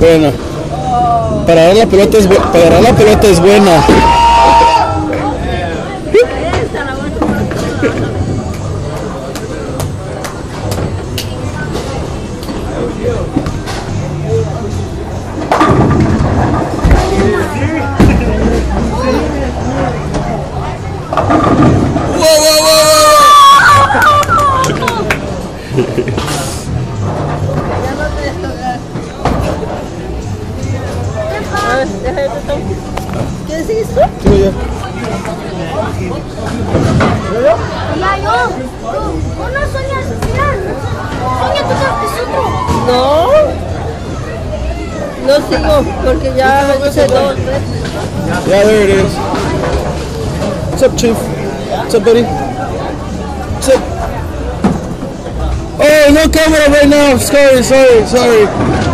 Bueno. Para agarrar la pelota es, bu- para agarrar la pelota es buena. ¡Wow, wow, wow, wow! ¿Qué es esto? Sí, ya. Ya yo. Tú, no soñas, mira. Soña tú otro. No. No sigo porque ya hice dos veces. Yeah, there it is. What's up, Chief? What's up, buddy? What's up? Oh, no camera right now. Sorry, sorry, sorry.